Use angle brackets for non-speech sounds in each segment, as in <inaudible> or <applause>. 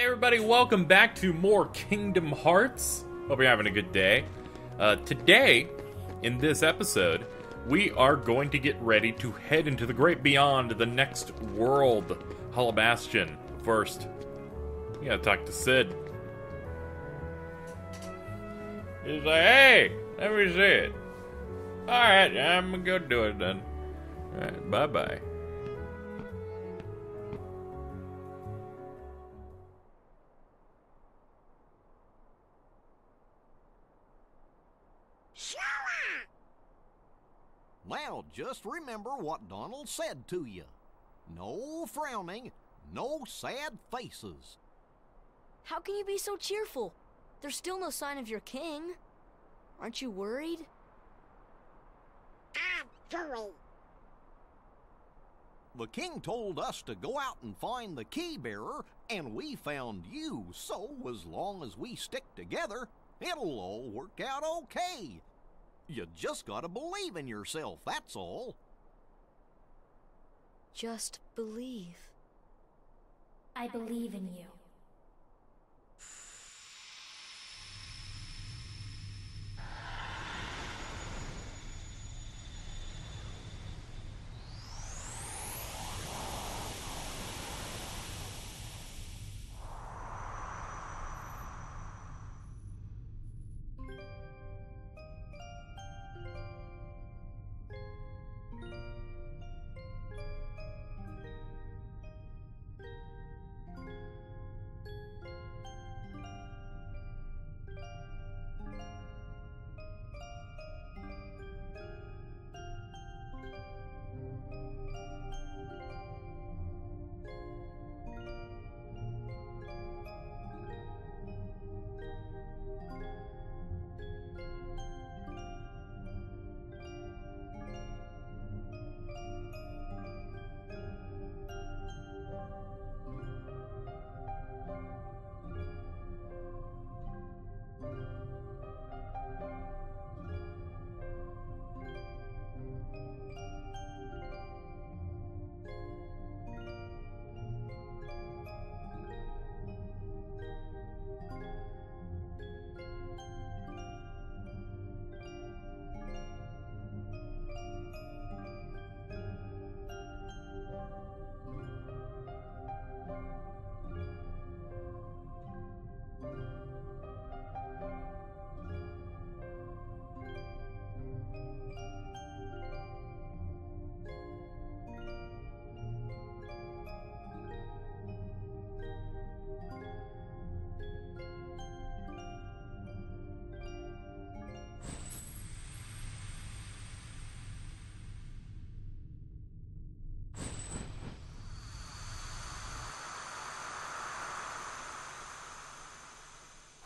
Hey everybody, welcome back to more Kingdom Hearts. Hope you're having a good day. Uh, today, in this episode, we are going to get ready to head into the great beyond, the next world, Hollow Bastion. First, we gotta talk to Cid. He's like, hey, let me see it. Alright, I'm gonna go do it then. Alright, bye bye Now, just remember what Donald said to you. No frowning, no sad faces. How can you be so cheerful? There's still no sign of your king. Aren't you worried? I'm worried. The king told us to go out and find the key bearer, and we found you, so as long as we stick together, it'll all work out okay. You just gotta believe in yourself, that's all. Just believe. I believe in you.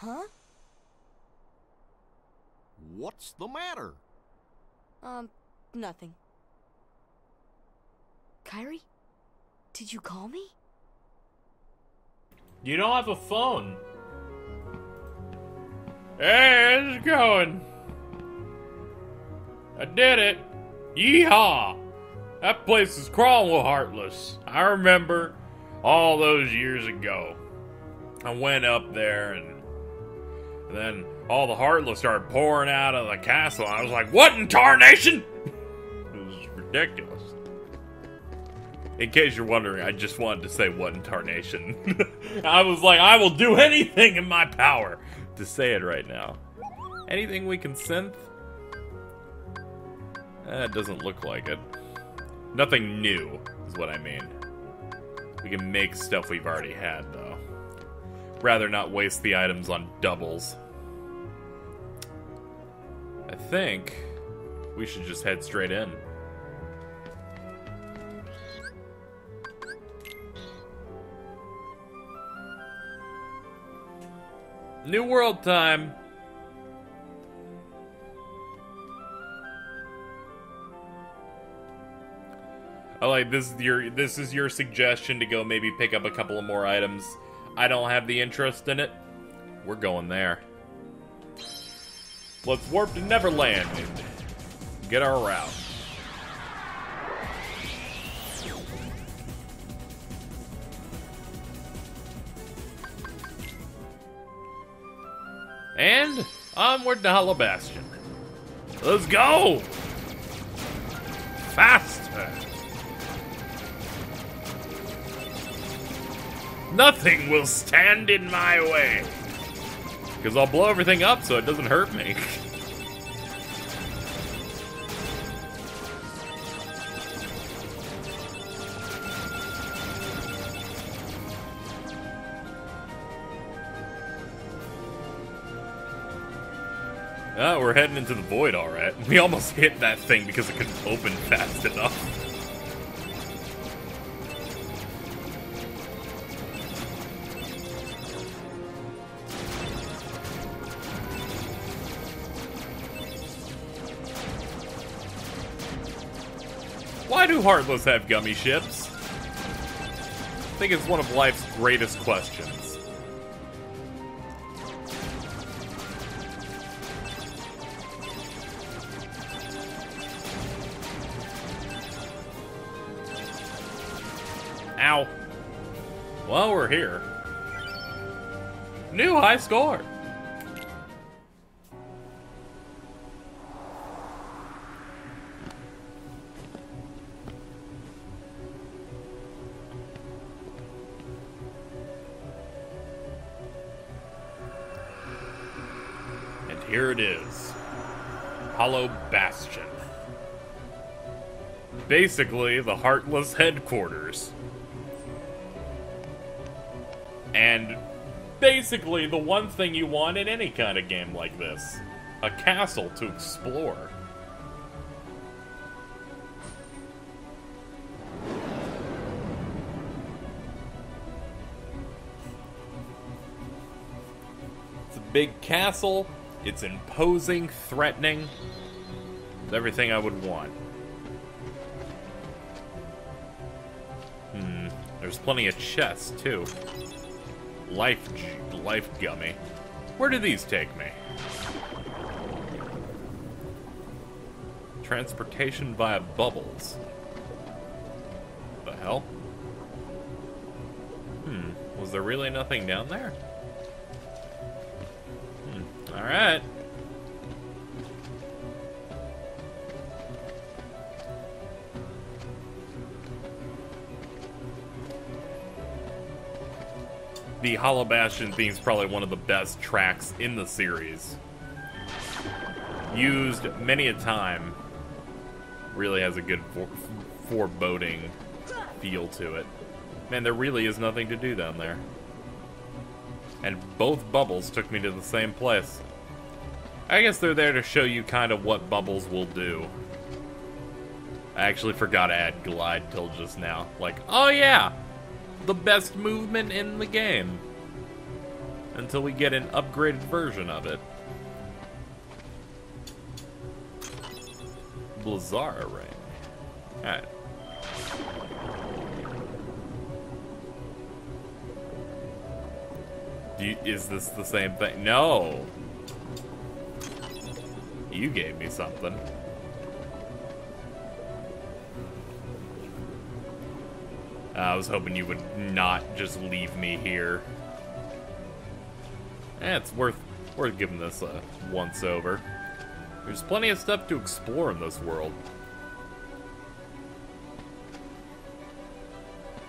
Huh? What's the matter? Um, nothing. Kairi? Did you call me? You don't have a phone. Hey, how's it going? I did it. Yeehaw! That place is crawling with Heartless. I remember all those years ago. I went up there and then all the Heartless started pouring out of the castle. I was like, what in tarnation? it was ridiculous. In case you're wondering, I just wanted to say what in tarnation. <laughs> I was like, I will do anything in my power to say it right now. Anything we can synth? Eh, that doesn't look like it. Nothing new is what I mean. We can make stuff we've already had, though. Rather not waste the items on doubles. I think we should just head straight in. New World time. I like this is your this is your suggestion to go maybe pick up a couple of more items. I don't have the interest in it. We're going there. Let's warp to Neverland and get our route. And onward to Hollow Bastion. Let's go! Faster! Nothing will stand in my way. Because I'll blow everything up so it doesn't hurt me. <laughs> Oh, we're heading into the void, alright. We almost hit that thing because it couldn't open fast enough. Heartless have gummy ships? I think it's one of life's greatest questions. Ow. Well, we're here. New high score. It is Hollow Bastion. Basically, the Heartless headquarters. And basically, the one thing you want in any kind of game like this a castle to explore. It's a big castle, it's imposing, threatening. It's everything I would want. Hmm, there's plenty of chests, too. Life, life gummy. Where do these take me? Transportation via bubbles. The hell? Hmm, was there really nothing down there? Alright. the Hollow Bastion theme is probably one of the best tracks in the series. Used many a time. Really has a good foreboding feel to it. Man, there really is nothing to do down there. And both bubbles took me to the same place. I guess they're there to show you kind of what bubbles will do. I actually forgot to add glide till just now. Like, oh yeah, the best movement in the game. Until we get an upgraded version of it. Blizzara ring. Alright. You, is this the same thing? No! You gave me something. I was hoping you would not just leave me here. Eh, it's worth worth giving this a once over. There's plenty of stuff to explore in this world.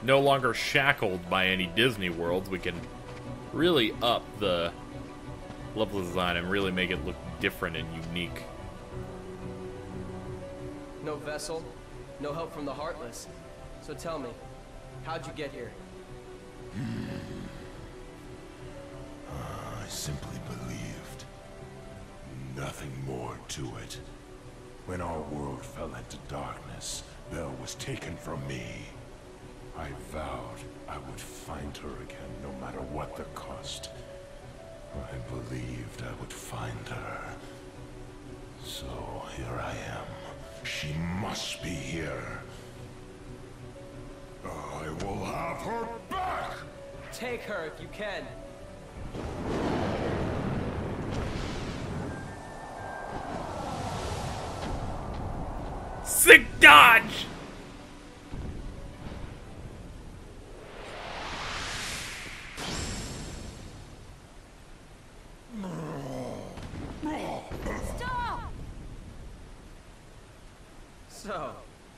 No longer shackled by any Disney worlds, we can really up the level design and really make it look different and unique. No vessel, no help from the Heartless. So tell me, how'd you get here? Hmm. I simply believed. Nothing more to it. When our world fell into darkness, Belle was taken from me. I vowed I would find her again, no matter what the cost. I believed I would find her. So here I am. She must be here. I will have her back! Take her if you can. Sick dodge!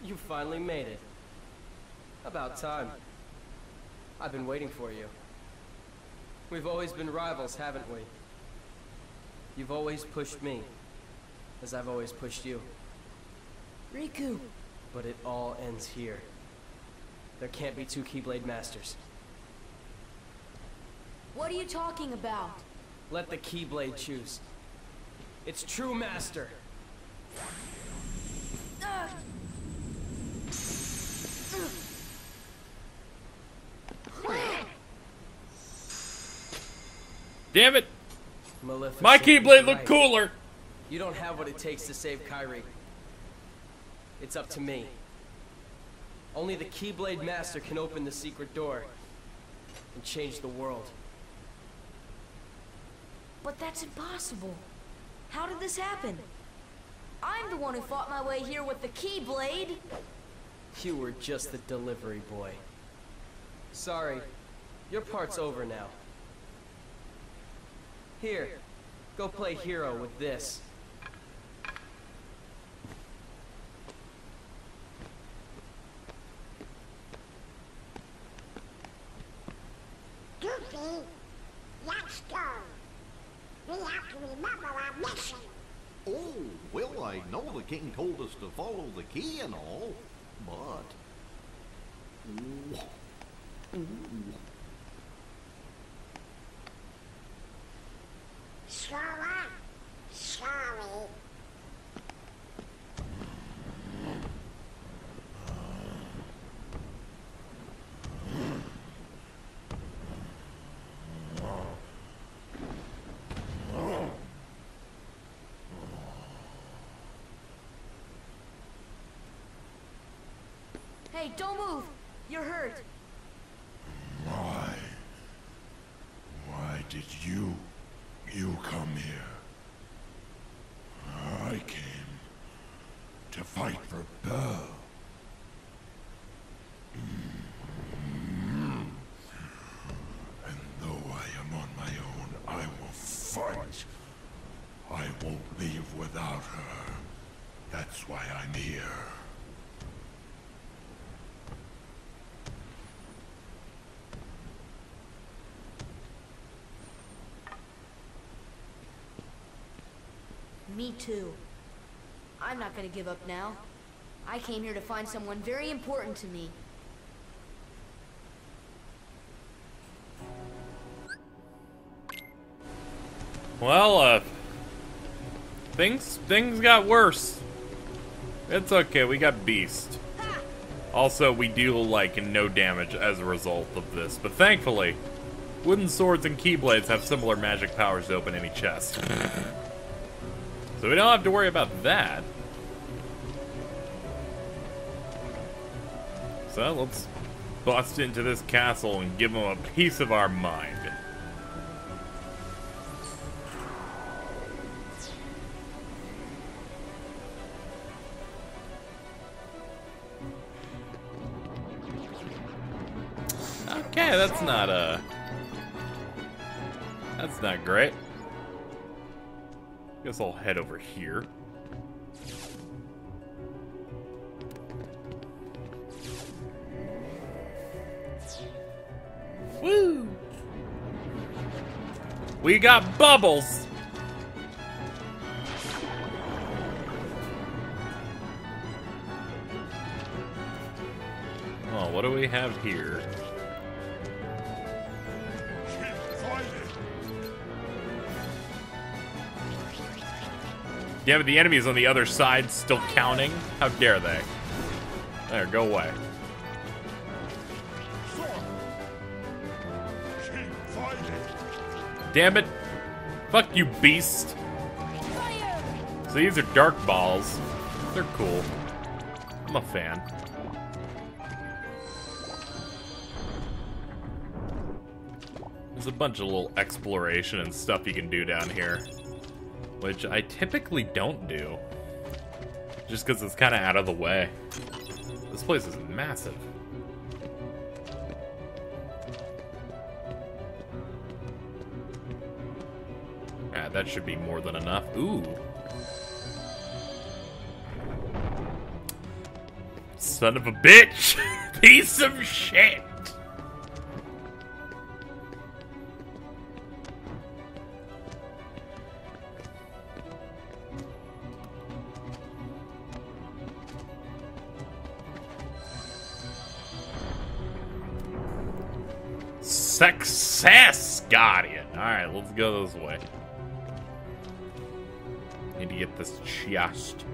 You finally made it. About time. I've been waiting for you. We've always been rivals, haven't we? You've always pushed me, as I've always pushed you. Riku, But it all ends here. There can't be two Keyblade Masters. what are you talking about? Let the Keyblade choose. It's true master. Damn it! Maleficent. My is Keyblade looked cooler! You don't have what it takes to save Kairi. It's up to me. Only the Keyblade Master can open the secret door and change the world. But that's impossible. How did this happen? I'm the one who fought my way here with the Keyblade. You were just the delivery boy. Sorry, your part's over now. Here, go play hero with this. Goofy, let's go. We have to remember our mission. Oh, well, I know the king told us to follow the key and all, but. Ooh. Ooh. Slower. Sorry. Hey, don't move. You're hurt. Why? Why did you... you come here? I came to fight for Belle. Mm. And though I am on my own, I will fight. I won't leave without her. That's why I'm here. Me too. I'm not gonna give up now. I came here to find someone very important to me. Well, uh... Things, things got worse. It's okay, we got Beast. Also, we deal, like, no damage as a result of this, but thankfully, wooden swords and keyblades have similar magic powers to open any chest. So we don't have to worry about that. So let's bust into this castle and give them a piece of our mind. Guess I'll head over here. Woo! We got bubbles! Oh, what do we have here? Yeah, but the enemy's on the other side still counting? How dare they? There, go away. Damn it. Fuck you, beast. So these are dark balls. They're cool. I'm a fan. There's a bunch of little exploration and stuff you can do down here. Which I typically don't do. Just because it's kind of out of the way. This place is massive. Ah, that should be more than enough. Ooh. son of a bitch! <laughs> Piece of shit! Success, Guardian. Alright, let's go this way. Need to get this chest.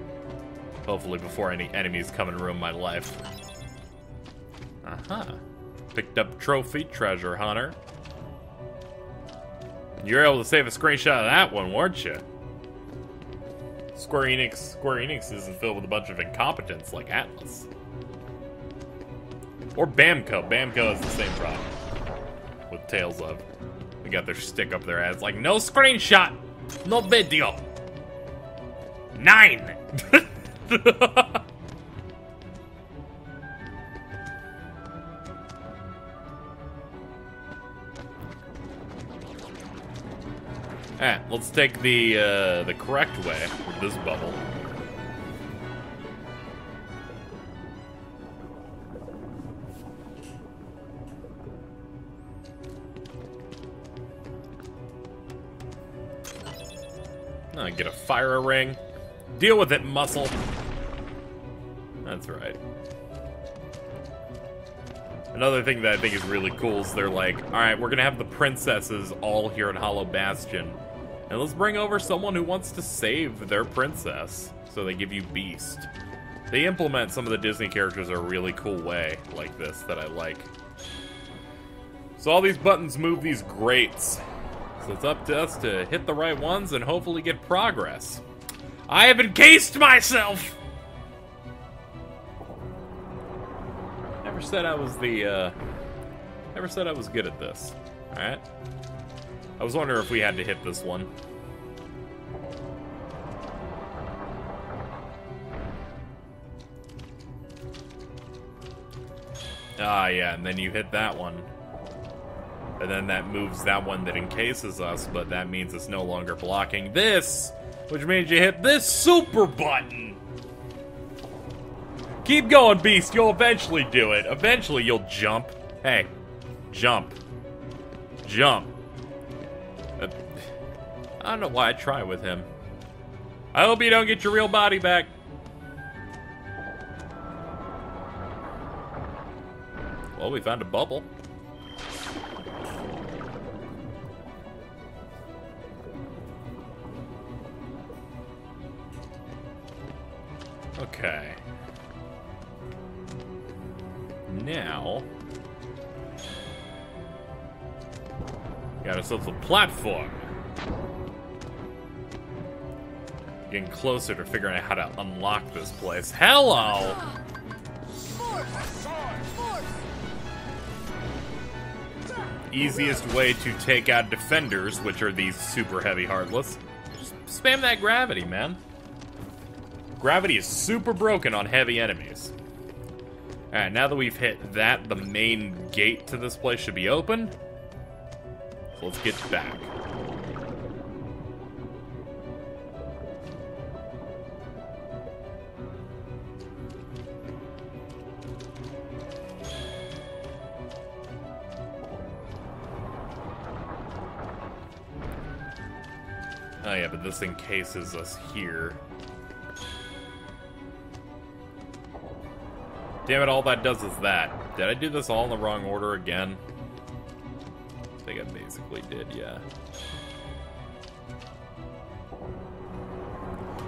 Hopefully before any enemies come and ruin my life. Uh-huh. Picked up trophy, treasure hunter. You were able to save a screenshot of that one, weren't you? Square Enix, Square Enix isn't filled with a bunch of incompetence like Atlus. Or Bamco. Bamco has the same problem with Tales of. They got their stick up their ass like, no screenshot, no video. Nine. <laughs> Alright, let's take the uh, the correct way with this bubble. Get a ring. Deal with it, muscle. That's right. Another thing that I think is really cool is they're like, alright, we're gonna have the princesses all here in Hollow Bastion. And let's bring over someone who wants to save their princess. So they give you Beast. They implement some of the Disney characters in a really cool way like this that I like. So all these buttons move these grates. So it's up to us to hit the right ones and hopefully get progress. I have encased myself! Never said I was the, uh... Never said I was good at this. Alright? I was wondering if we had to hit this one. Ah, yeah, and then you hit that one. And then that moves that one that encases us, but that means it's no longer blocking this, which means you hit this super button. Keep going, Beast. You'll eventually do it. Eventually, you'll jump. Hey, jump. Jump. Uh, I don't know why I try with him. I hope you don't get your real body back. Well, we found a bubble. Okay. Now... Got ourselves a platform. Getting closer to figuring out how to unlock this place. Hello! Easiest way to take out defenders, which are these super heavy heartless. Just spam that gravity, man. Gravity is super broken on heavy enemies. Alright, now that we've hit that, the main gate to this place should be open. So let's get back. Oh yeah, but this encases us here. Damn it, all that does is that. Did I do this all in the wrong order again? I think I basically did, yeah.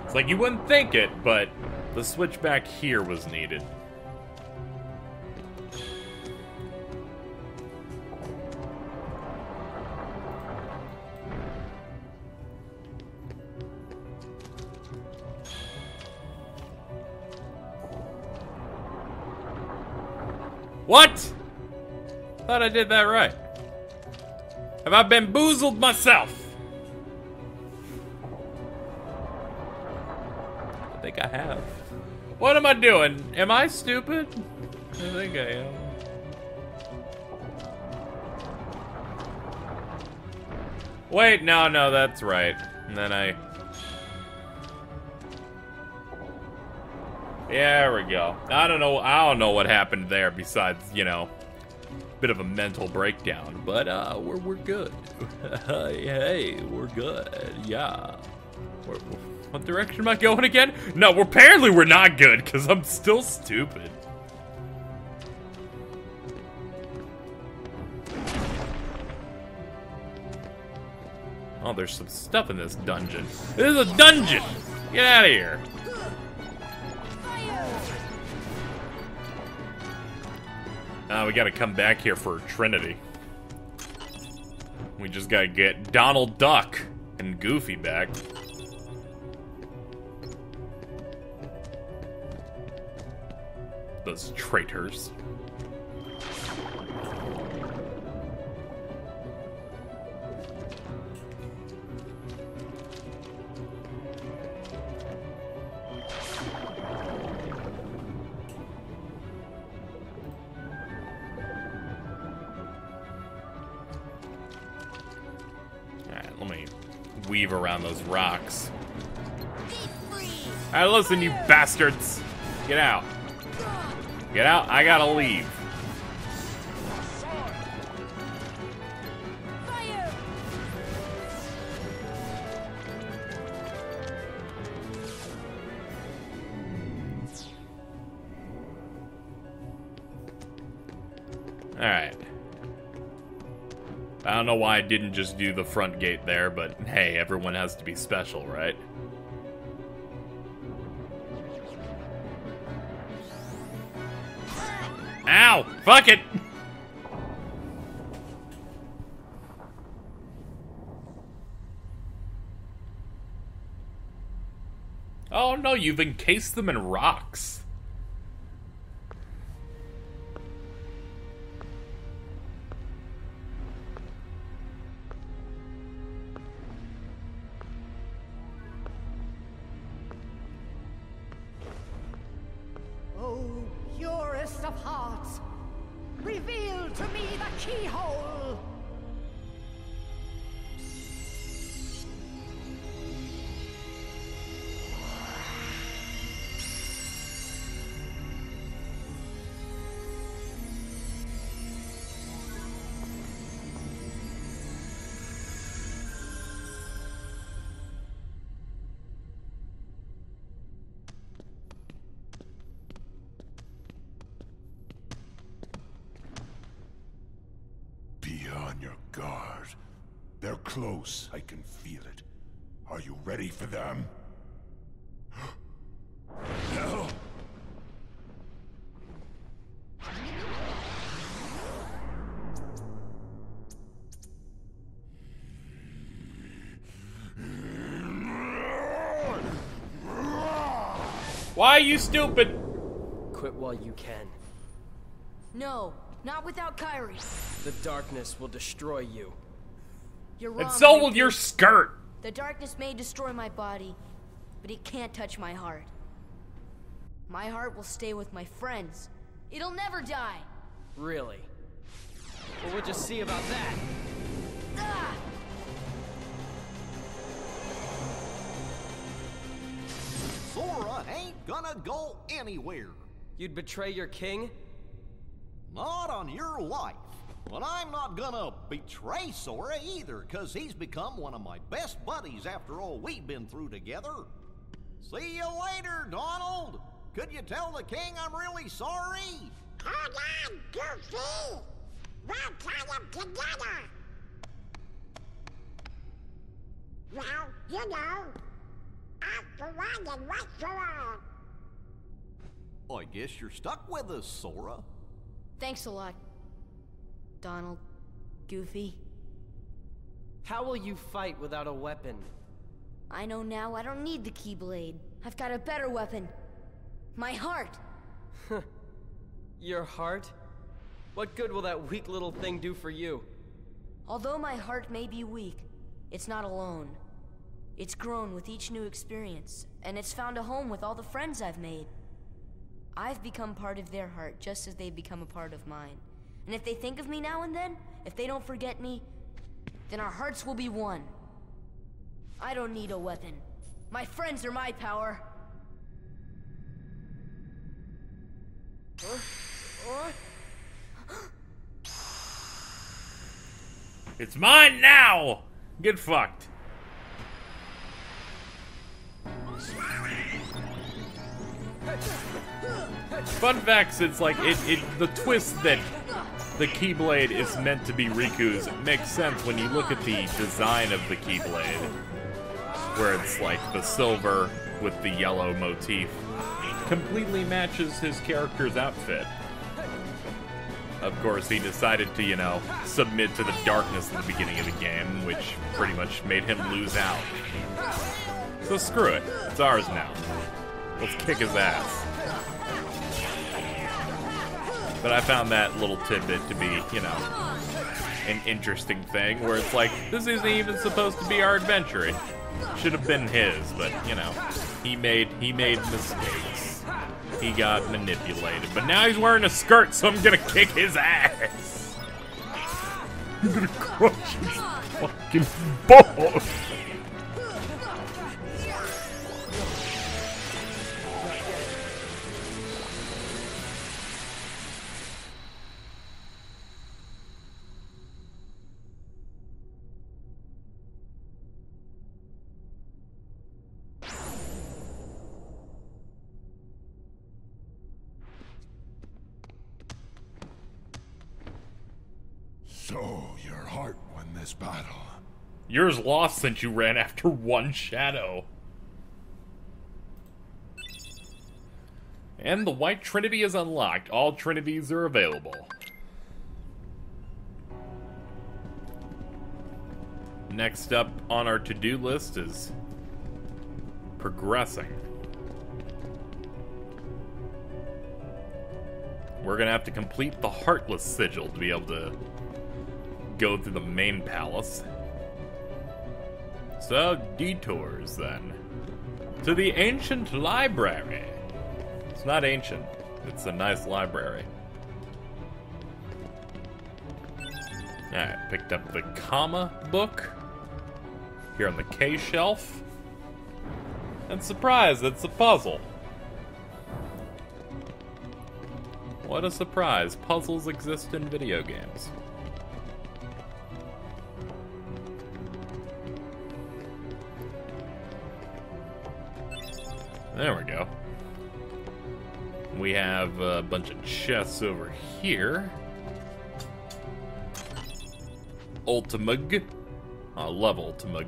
It's like you wouldn't think it, but the switch back here was needed. What? Thought I did that right. Have I bamboozled myself? I think I have. What am I doing? Am I stupid? I think I am. Wait, no, no, that's right. And then I... There we go. I don't know. I don't know what happened there. Besides, you know, a bit of a mental breakdown. But uh, we're we're good. <laughs> hey, we're good. Yeah. We're, what direction am I going again? No, we're, apparently we're not good because I'm still stupid. Oh, there's some stuff in this dungeon. This is a dungeon! Get out of here! Uh, we gotta come back here for Trinity. We just gotta get Donald Duck and Goofy back. Those traitors. Weave around those rocks. Alright, listen, you bastards! Get out. Get out, I gotta leave. Don't know why I didn't just do the front gate there, but hey, everyone has to be special, right? Ow! Fuck it! Oh no, you've encased them in rocks. Why are you stupid? Quit while you can. No, not without Kairi. The darkness will destroy you. You're wrong. And so will your skirt. The darkness may destroy my body, but it can't touch my heart. My heart will stay with my friends. It'll never die. Really? Well, we'll just see about that. Ah! Gonna go anywhere. You'd betray your king? Not on your life. But I'm not gonna betray Sora either, cause he's become one of my best buddies after all we've been through together. See you later, Donald. Could you tell the king I'm really sorry? Hold on, Goofy! We'll tie them together! Well, you know, after one and once for all. I guess you're stuck with us, Sora. Thanks a lot, Donald. Goofy. How will you fight without a weapon? I know now I don't need the Keyblade. I've got a better weapon. My heart. Your heart? What good will that weak little thing do for you? Although my heart may be weak, it's not alone. It's grown with each new experience, and it's found a home with all the friends I've made. I've become part of their heart just as they've become a part of mine. And if they think of me now and then, if they don't forget me, then our hearts will be one. I don't need a weapon. My friends are my power. It's mine now! Get fucked. Fun facts, it's like, it, it the twist that the Keyblade is meant to be Riku's makes sense when you look at the design of the Keyblade. Where it's like the silver with the yellow motif. Completely matches his character's outfit. Of course, he decided to, you know, submit to the darkness at the beginning of the game, which pretty much made him lose out. So screw it. It's ours now. Let's kick his ass. But I found that little tidbit to be, you know, an interesting thing where it's like, this isn't even supposed to be our adventure. It should have been his, but you know, he made he made mistakes. He got manipulated. But now he's wearing a skirt, so I'm gonna kick his ass. <laughs> I'm gonna crush his fucking balls. Yours lost since you ran after one shadow. And the White Trinity is unlocked. All Trinities are available. Next up on our to-do list is progressing. We're gonna have to complete the Heartless Sigil to be able to go through the main palace. So, detours then. To the ancient library. It's not ancient, it's a nice library. Alright, picked up the comma book. Here on the K shelf. And surprise, it's a puzzle. What a surprise. Puzzles exist in video games. There we go. We have a bunch of chests over here. Ultimug. I love Ultimug.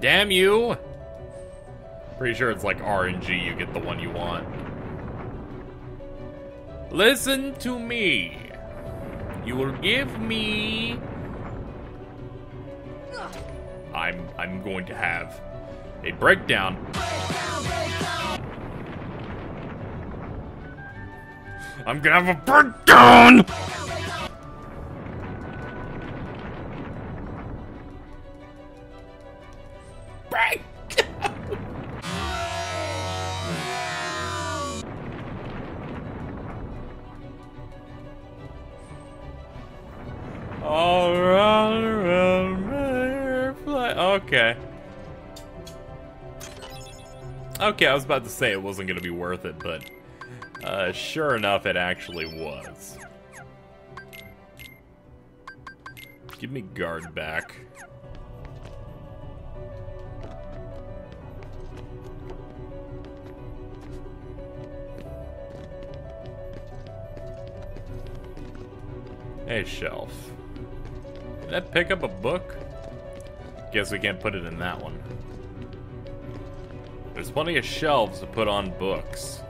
Damn you! Pretty sure it's like RNG, you get the one you want. Listen to me. You will give me I'm going to have a breakdown. I'm gonna have a breakdown. Okay, I was about to say it wasn't going to be worth it, but uh, sure enough, it actually was. Give me guard back. Hey, shelf. Did I pick up a book? Guess we can't put it in that one. There's plenty of shelves to put on books.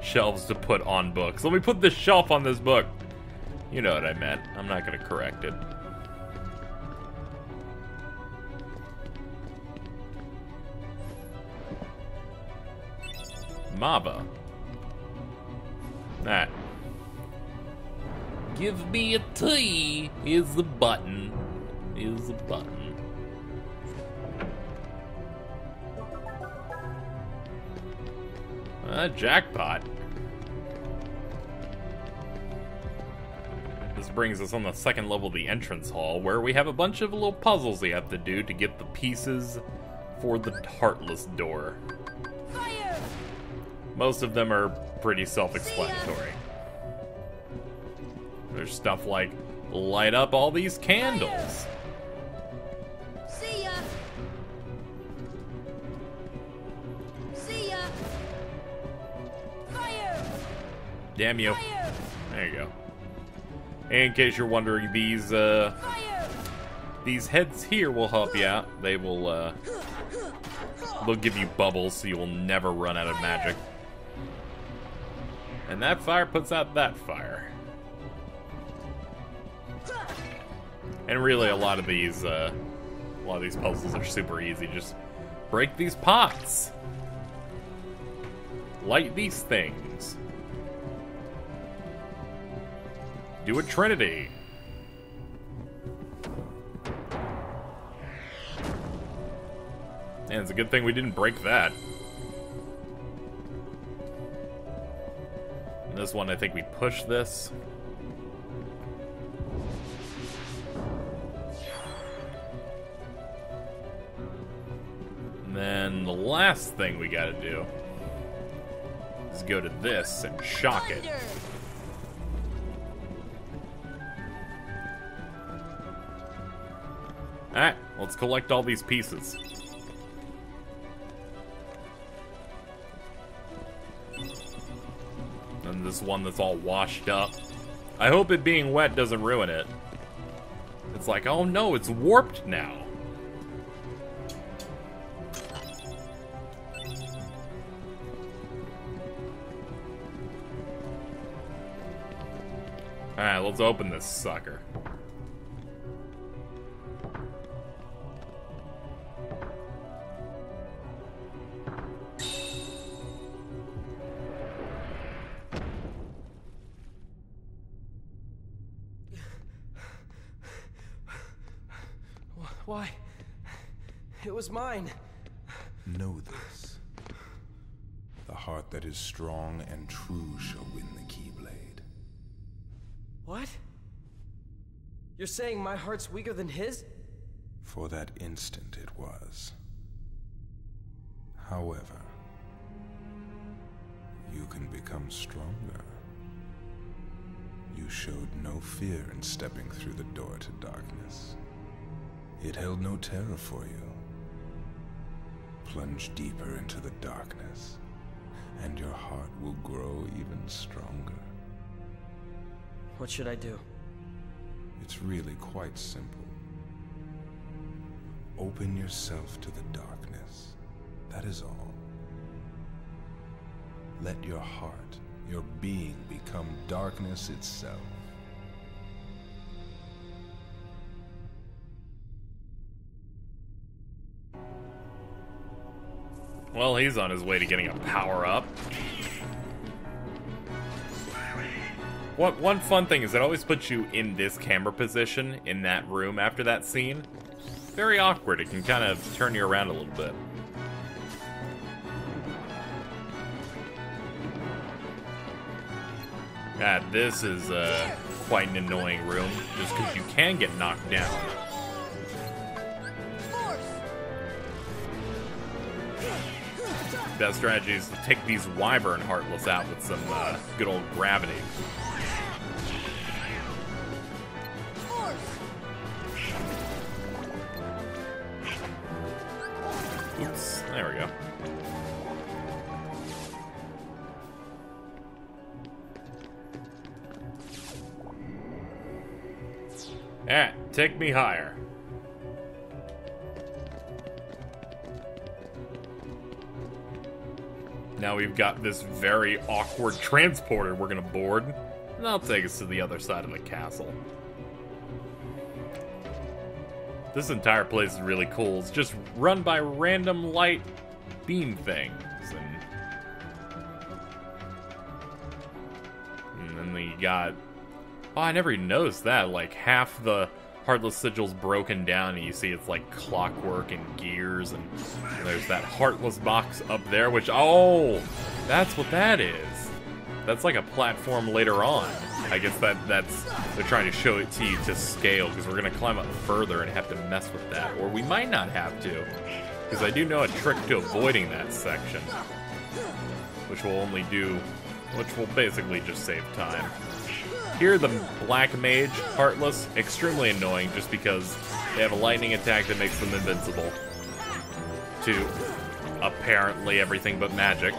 Shelves to put on books. Let me put this shelf on this book. You know what I meant. I'm not going to correct it. Maba. That. Give me a T is the button. Is the button. Uh, jackpot. This brings us on the second level of the entrance hall, where we have a bunch of little puzzles we have to do to get the pieces for the Heartless door. Fire! Most of them are pretty self-explanatory. There's stuff like light up all these candles. See Damn you. There you go. In case you're wondering, these uh, these heads here will help you out. They will uh, they'll give you bubbles, so you will never run out of magic. And that fire puts out that fire. And really, a lot of these uh, a lot of these puzzles are super easy. Just break these pots. Light these things. Do a trinity. And it's a good thing we didn't break that. And this one, I think we push this. And then the last thing we gotta do is go to this and shock it. Alright, let's collect all these pieces. And this one that's all washed up. I hope it being wet doesn't ruin it. It's like, oh no, it's warped now. Alright, let's open this sucker. And true shall win the Keyblade. What? You're saying my heart's weaker than his? For that instant it was. However, you can become stronger. You showed no fear in stepping through the door to darkness. It held no terror for you. Plunge deeper into the darkness, and your heart will grow even stronger. What should I do? It's really quite simple. Open yourself to the darkness. That is all. Let your heart, your being, become darkness itself. Well, he's on his way to getting a power up. What one fun thing is it always puts you in this camera position in that room after that scene. Very awkward. It can kind of turn you around a little bit. God, this is uh, quite an annoying room, just because you can get knocked down. Best strategy is to take these Wyvern Heartless out with some uh, good old gravity. Oops, there we go. Ah, take me higher. We've got this very awkward transporter we're gonna board, and that'll take us to the other side of the castle. This entire place is really cool. It's just run by random light beam things. And, and then you got. Oh, I never even noticed that. Like, half the Heartless Sigil's broken down, and you see it's like clockwork and gears, and there's that Heartless box up there, which. Oh! That's what that is. That's like a platform later on. I guess that that's they're trying to show it to you to scale because we're gonna climb up further and have to mess with that, or we might not have to. Because I do know a trick to avoiding that section. Which will only do... Which will basically just save time. Here, the Black Mage, Heartless, extremely annoying just because they have a lightning attack that makes them invincible. To apparently everything but magic.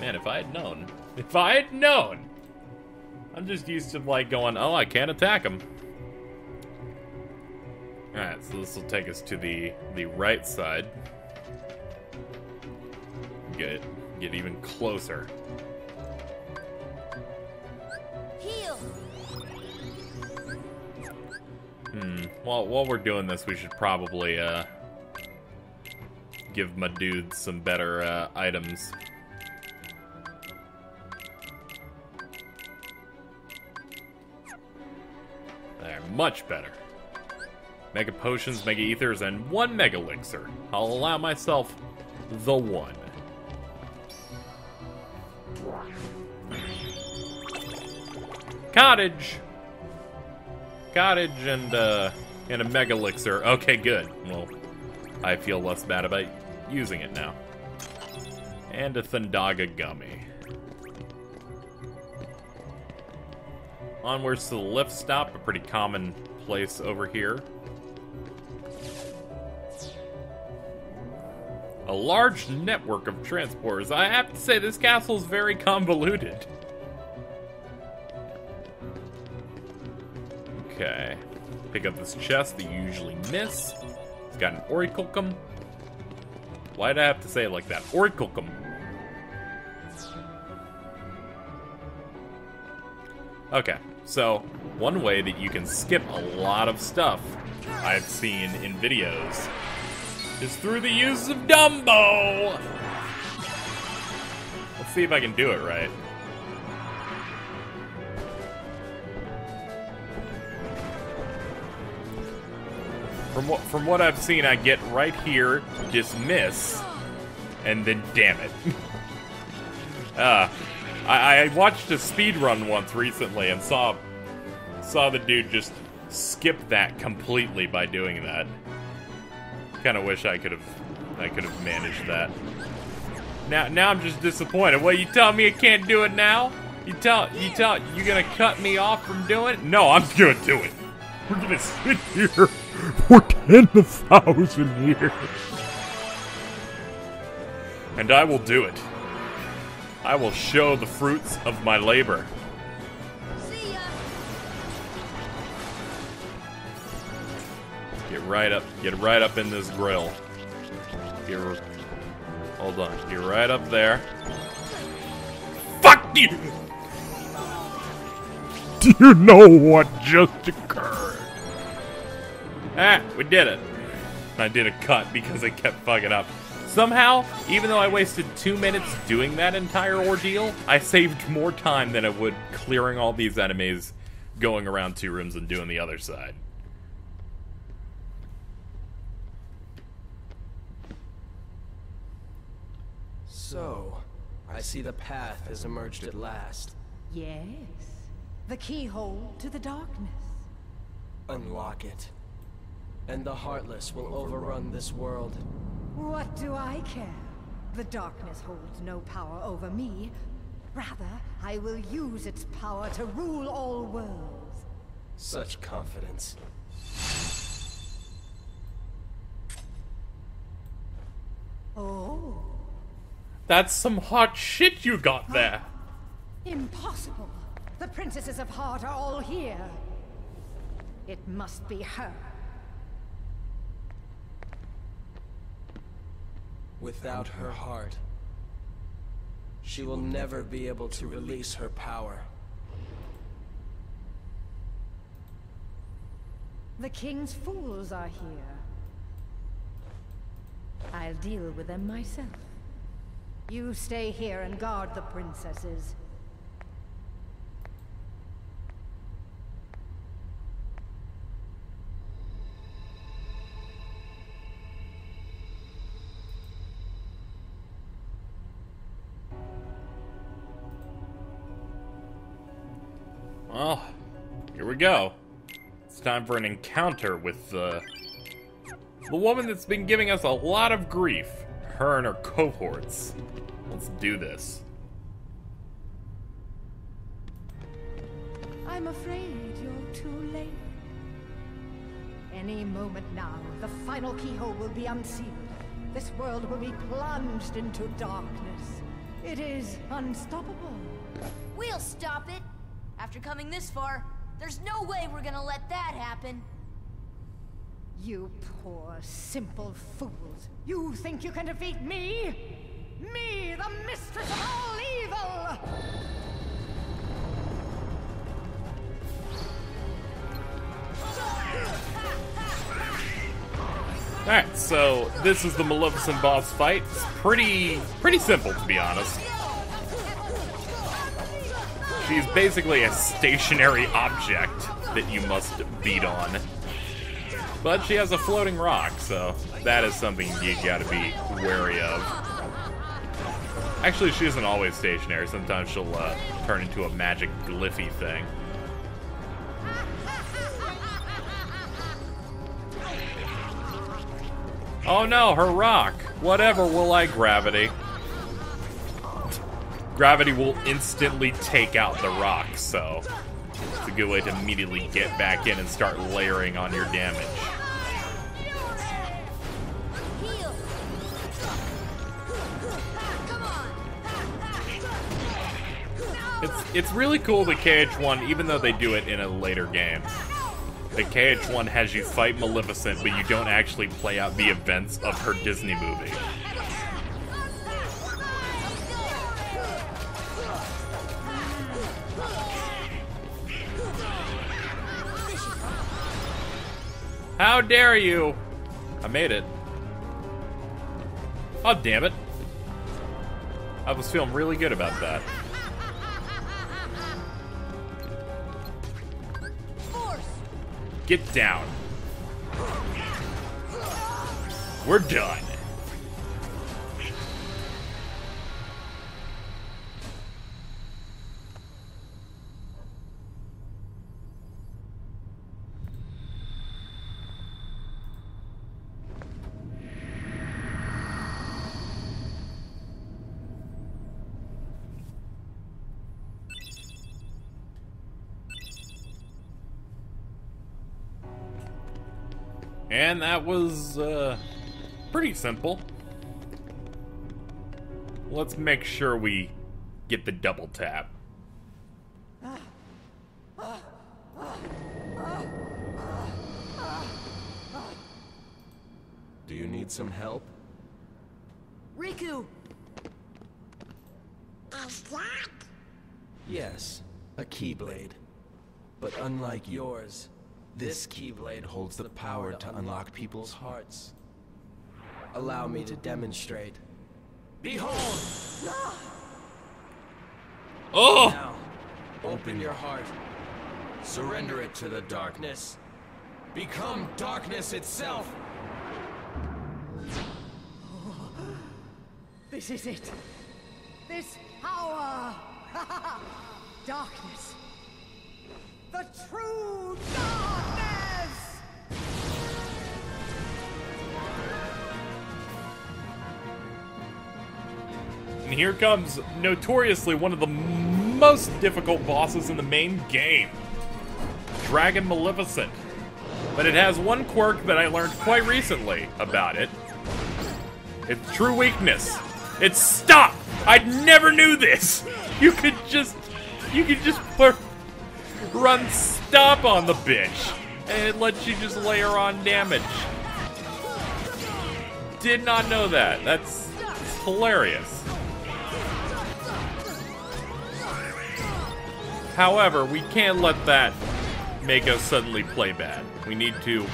Man, if I had known. <laughs> If I had known! I'm just used to, like, going, oh, I can't attack him. Alright, so this will take us to the the right side. Get get even closer. Well, while we're doing this, we should probably uh give my dudes some better uh, items. They're much better. Mega potions, mega ethers, and one mega elixir. I'll allow myself the one. Cottage! Cottage and, uh, and a mega elixir. Okay, good. Well, I feel less bad about using it now. And a Thundaga gummy. Onwards to the lift stop, a pretty common place over here. A large network of transporters. I have to say, this castle is very convoluted. Okay. Pick up this chest that you usually miss. It's got an Orichalcum. Why'd I have to say it like that? Orichalcum. Okay, so one way that you can skip a lot of stuff I've seen in videos is through the use of Dumbo! Let's see if I can do it right. From what from what I've seen, I get right here, dismiss, and then damn it. <laughs> uh, I, I watched a speed run once recently and saw saw the dude just skip that completely by doing that. Kind of wish I could have I could have managed that. Now now I'm just disappointed. What you tell me I can't do it now? You tell you tell you gonna cut me off from doing it? No, I'm gonna do it. We're gonna <laughs> sit here <laughs> for ten thousand years. And I will do it. I will show the fruits of my labor. See ya! Get right up, get right up in this grill. Get, r- hold on, get right up there. Fuck you! Do you know what just occurred? Ah, we did it. I did a cut because I kept fucking up. Somehow, even though I wasted two minutes doing that entire ordeal, I saved more time than I would clearing all these enemies, going around two rooms and doing the other side. So, I see the path has emerged at last. Yes. The keyhole to the darkness. Unlock it. And the Heartless will overrun this world. What do I care? The darkness holds no power over me. Rather, I will use its power to rule all worlds. Such confidence. Oh, That's some hot shit you got there. impossible. The princesses of Heart are all here. It must be her. Without her heart, she will never be able to release her power. The king's fools are here. I'll deal with them myself. You stay here and guard the princesses. Time for an encounter with the The woman that's been giving us a lot of grief. Her and her cohorts. Let's do this. I'm afraid you're too late. Any moment now, the final keyhole will be unsealed. This world will be plunged into darkness. It is unstoppable. We'll stop it. After coming this far, there's no way we're gonna let that happen. You poor, simple fools. You think you can defeat me? Me, the mistress of all evil! Alright, so this is the Maleficent boss fight. It's pretty pretty simple to be honest. She's basically a stationary object that you must beat on. But she has a floating rock, so that is something you gotta be wary of. Actually, she isn't always stationary. Sometimes she'll uh, turn into a magic glyphy thing. Oh no, her rock. Whatever will I gravity. Gravity will instantly take out the rock, so it's a good way to immediately get back in and start layering on your damage. It's it's really cool the KH1, even though they do it in a later game. The KH1 has you fight Maleficent, but you don't actually play out the events of her Disney movie. How dare you! I made it. Oh, damn it. I was feeling really good about that. Get down. We're done. That was uh, pretty simple. Let's make sure we get the double tap. Do you need some help? Riku. Is that? Yes, a Keyblade. But unlike yours, this Keyblade holds the power to unlock people's hearts. Allow me to demonstrate. Behold! Ah! Oh! Now, open your heart. Surrender it to the darkness. Become darkness itself! <gasps> This is it. This power. <laughs> darkness. The true darkness! And here comes notoriously one of the most difficult bosses in the main game Dragon Maleficent. But it has one quirk that I learned quite recently about it. Its true weakness. It's stop! I never knew this! You could just. You could just. Run stop on the bitch! And it lets you just layer on damage. Did not know that. That's, that's hilarious. However, we can't let that make us suddenly play bad. We need to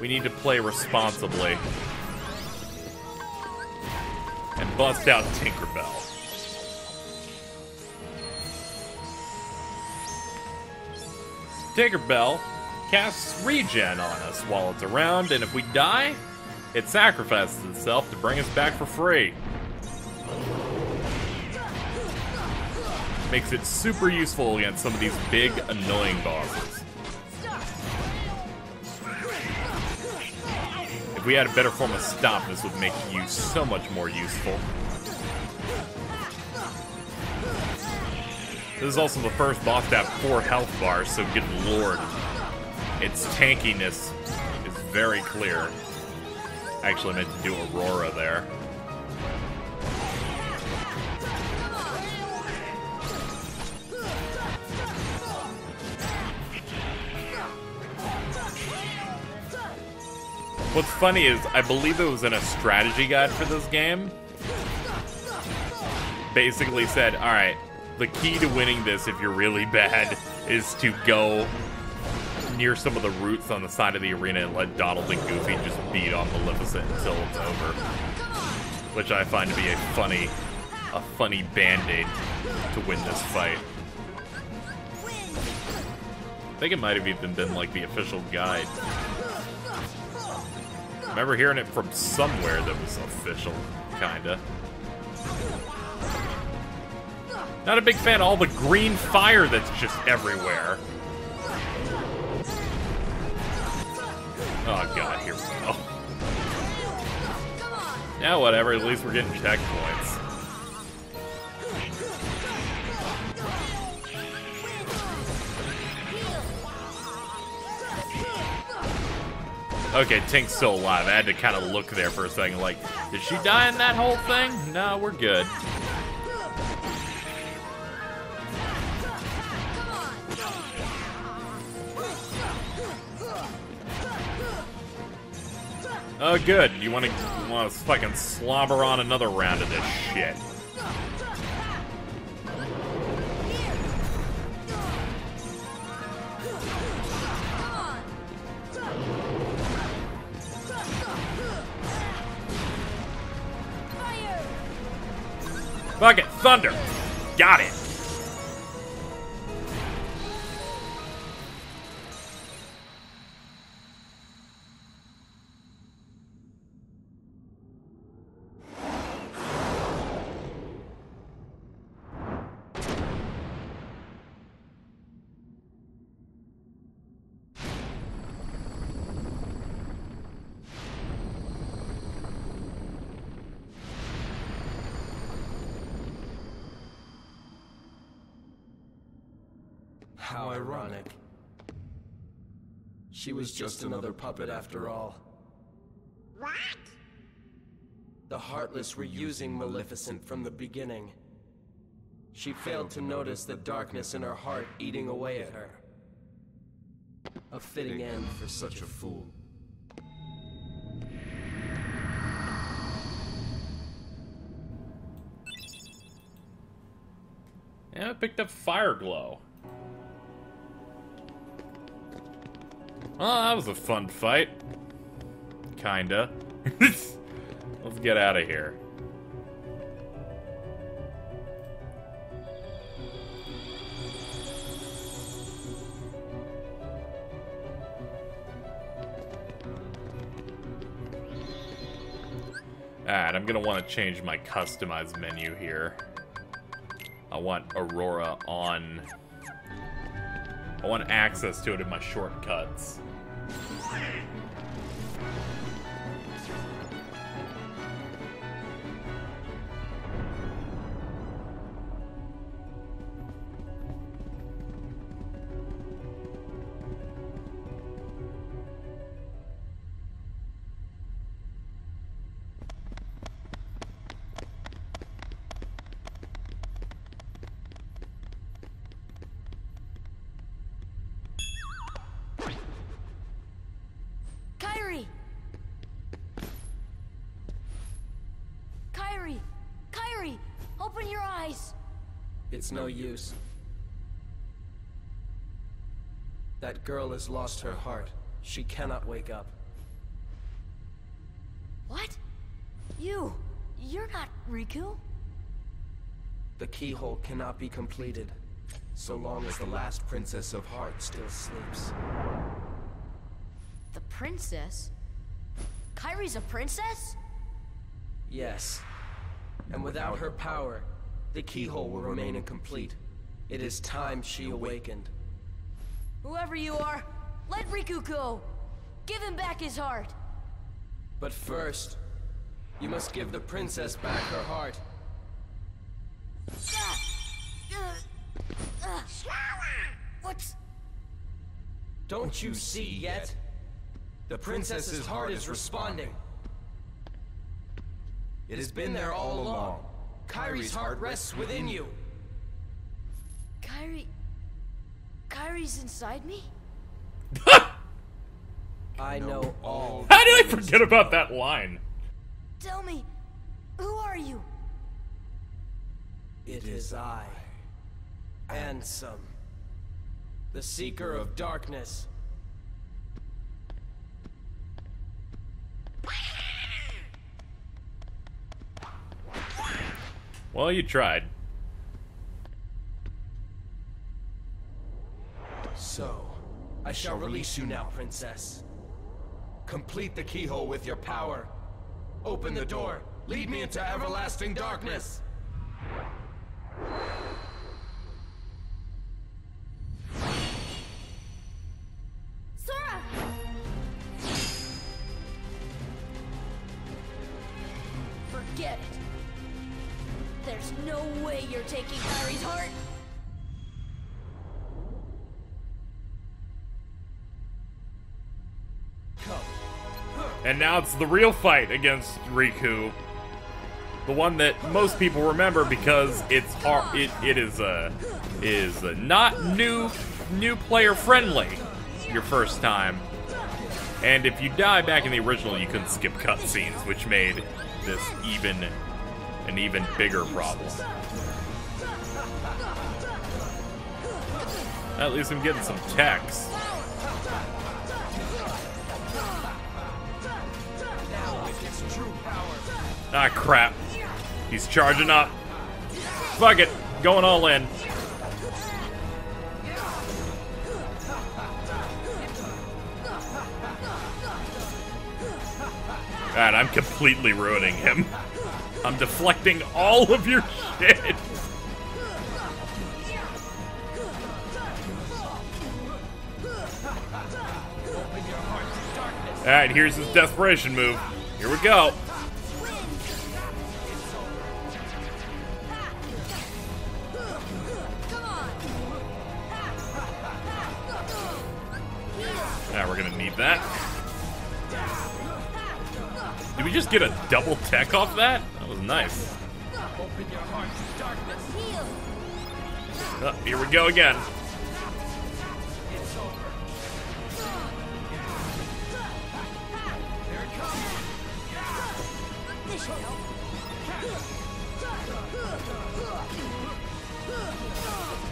we need to play responsibly. And bust out Tinkerbell. Tinkerbell casts regen on us while it's around, and if we die, it sacrifices itself to bring us back for free. Makes it super useful against some of these big, annoying bosses. If we had a better form of stop, this would make you so much more useful. This is also the first boss to have four health bars, so good lord. Its tankiness is very clear. I actually meant to do Aurora there. What's funny is, I believe it was in a strategy guide for this game. Basically said, alright, the key to winning this if you're really bad is to go near some of the roots on the side of the arena and let Donald and Goofy just beat on Maleficent until it's over. Which I find to be a funny, a funny band-aid to win this fight. I think it might have even been like the official guide I remember hearing it from somewhere that was official, kinda. Not a big fan of all the green fire that's just everywhere. Oh god, here we go. Yeah, whatever, at least we're getting checkpoints. Okay, Tink's still alive. I had to kind of look there for a second, like, did she die in that whole thing? No, we're good. Oh, good. You want to fucking slobber on another round of this shit. Fuck it, thunder. Got it. How ironic. She was just another puppet after all. What? The Heartless were using Maleficent from the beginning. She failed to notice the darkness in her heart eating away at her. A fitting end for such a fool. Yeah, I picked up Fire Glow. Oh, that was a fun fight. Kinda. <laughs> Let's get out of here. Alright, I'm gonna want to change my customized menu here. I want Aurora on... I want access to it in my shortcuts. It's no use. That girl has lost her heart. She cannot wake up. What? You! You're not Riku? The keyhole cannot be completed, so long as the last Princess of Heart still sleeps. The princess? Kairi's a princess? Yes. And without her power, the keyhole will remain incomplete. It is time she awakened. Whoever you are, let Riku go! Give him back his heart! But first, you must give the princess back her heart. What's... Don't you see yet? The princess's heart is responding. It has been there all along. Kairi's heart rests within you. Kairi... Kairi's inside me? <laughs> I know all. How did I forget about that line? Tell me, who are you? It is I, Ansem, the Seeker of Darkness. Well, you tried. So, I shall release you now, Princess. Complete the keyhole with your power. Open the door. Lead me into everlasting darkness. And now it's the real fight against Riku. The one that most people remember because it's hard. It, it is uh, is uh, not new new player friendly. Your first time, and if you die back in the original, you couldn't skip cutscenes, which made this even an even bigger problem. At least I'm getting some text. Ah, crap. He's charging up. Fuck it. Going all in. God, I'm completely ruining him. I'm deflecting all of your shit. Alright, here's his desperation move. Here we go. Get a double tech off that? That was nice. Oh, here we go again.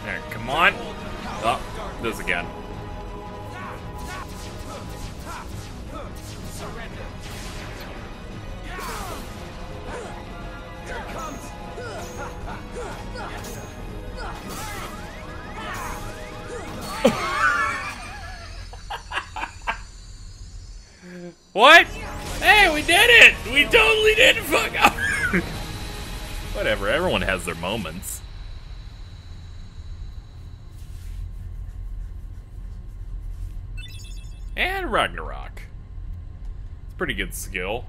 There, come on. Oh, this again. What? Hey, we did it! We totally did fuck up! <laughs> Whatever, everyone has their moments. And Ragnarok. It's pretty good skill.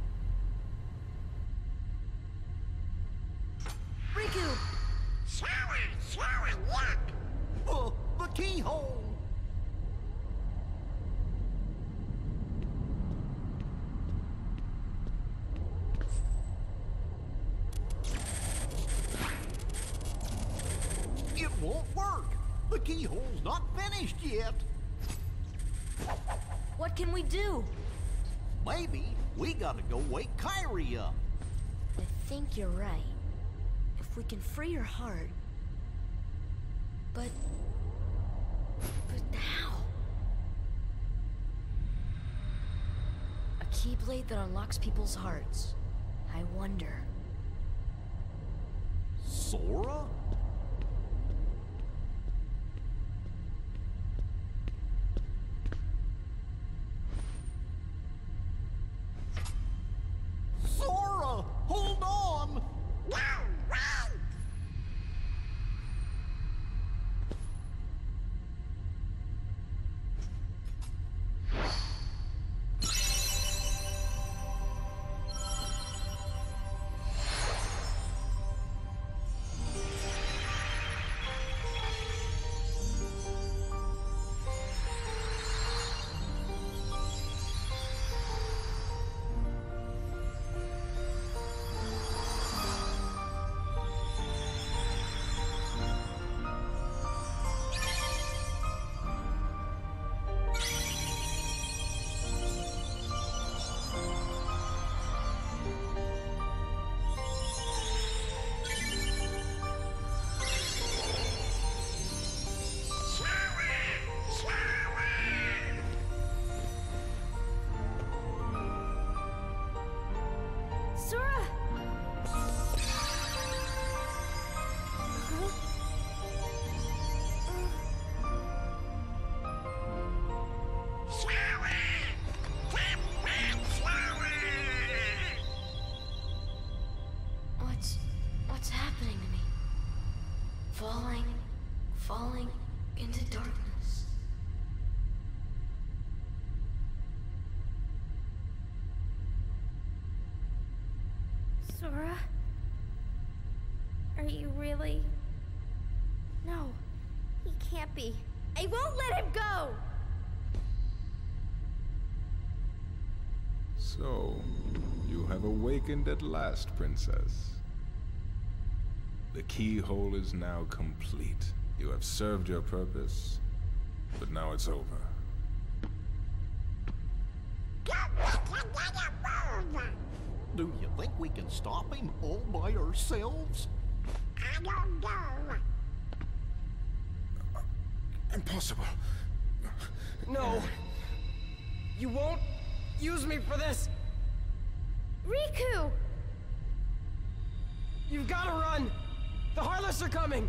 If we can free her heart. But. But how? A keyblade that unlocks people's hearts. I wonder. Sora? Are you really? No, he can't be. I won't let him go! So, you have awakened at last, Princess. The keyhole is now complete. You have served your purpose, but now it's over. Do you think we can stop him all by ourselves? I don't. Impossible. No! You won't use me for this! Riku! You've gotta run! The Heartless are coming!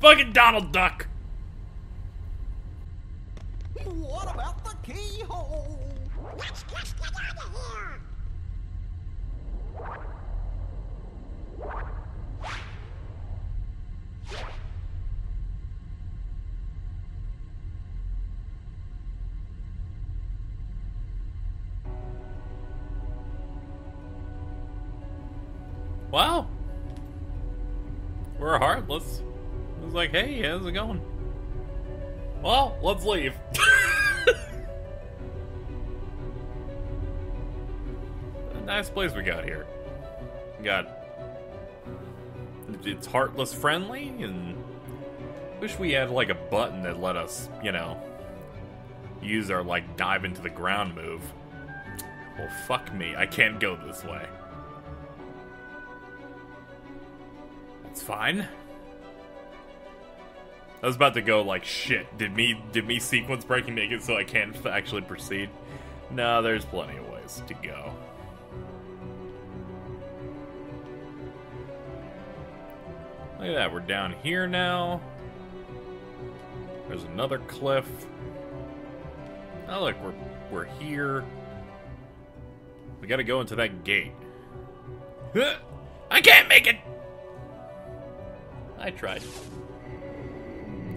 Fucking Donald Duck. Wow. We're heartless. I was like, hey, how's it going? Well, let's leave. <laughs> Nice place we got here. We got. It's heartless friendly, and. Wish we had, like, a button that let us, you know, use our, like, dive into the ground move. Well, fuck me. I can't go this way. Fine. I was about to go like shit. Did me did me sequence breaking make it so I can't <laughs> actually proceed? No, there's plenty of ways to go. Look at that, we're down here now. There's another cliff. Oh look, we're we're here. We gotta go into that gate. <laughs> I can't make it! I tried.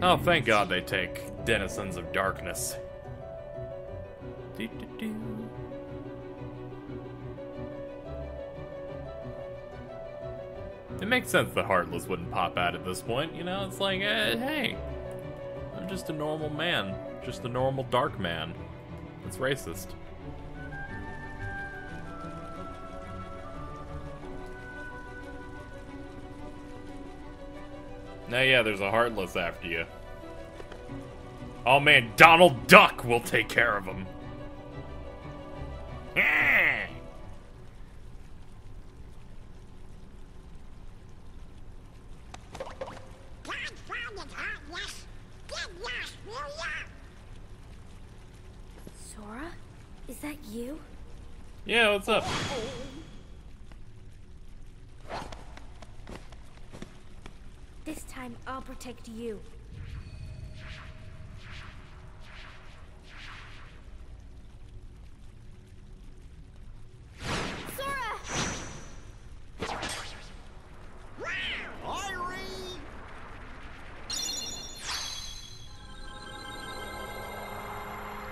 Oh, thank God they take denizens of darkness. Doo-doo-doo. It makes sense that Heartless wouldn't pop out at this point, you know? It's like, eh, hey, I'm just a normal man. Just a normal dark man. It's racist. Now, yeah, there's a Heartless after you. Oh man, Donald Duck will take care of him. Yeah. Confounded heartless. Get lost, will ya? Sora? Is that you? Yeah, what's up? This time I'll protect you.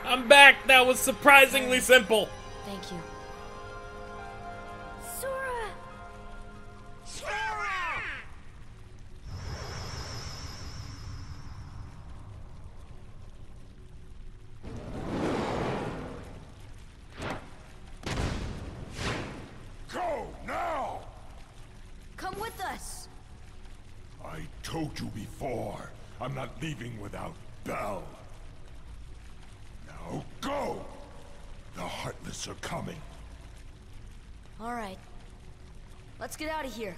I'm back. That was surprisingly simple. Thank you. Here.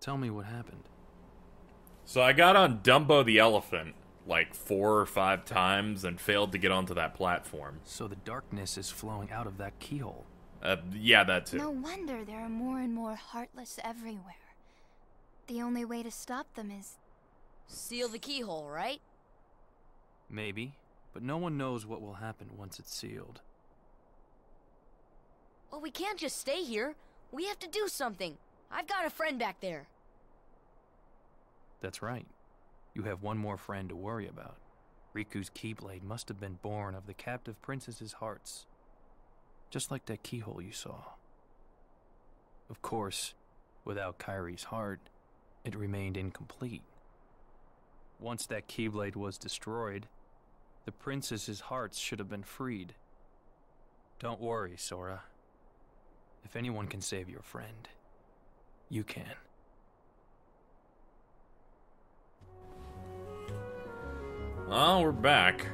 Tell me what happened. So I got on Dumbo the elephant like four or five times and failed to get onto that platform. So the darkness is flowing out of that keyhole. Uh, yeah, that too. No wonder there are more and more Heartless everywhere. The only way to stop them is. Seal the keyhole, right? Maybe, but no one knows what will happen once it's sealed. Well, we can't just stay here. We have to do something. I've got a friend back there. That's right. You have one more friend to worry about. Riku's Keyblade must have been born of the captive princess's hearts. Just like that keyhole you saw. Of course, without Kairi's heart, it remained incomplete. Once that Keyblade was destroyed, the princess's hearts should have been freed. Don't worry, Sora. If anyone can save your friend, you can. Well, we're back.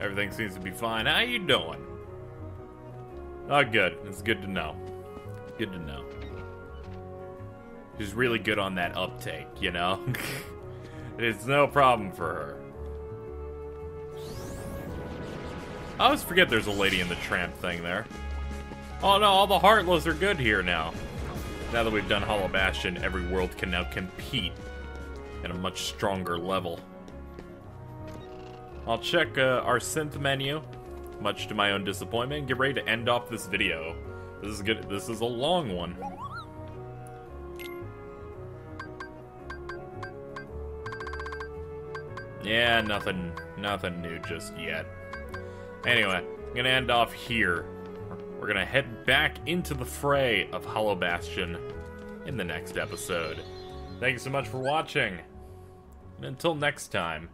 Everything seems to be fine. How you doing? Oh, good. It's good to know. Good to know. She's really good on that uptake, you know? <laughs> it's no problem for her. I always forget there's a Lady and the Tramp thing there. Oh no, all the Heartless are good here now. Now that we've done Hollow Bastion, every world can now compete at a much stronger level. I'll check uh, our synth menu, much to my own disappointment, get ready to end off this video. This is good. This is a long one. Yeah, nothing, nothing new just yet. Anyway, I'm gonna end off here. We're gonna head back into the fray of Hollow Bastion in the next episode. Thank you so much for watching. And until next time.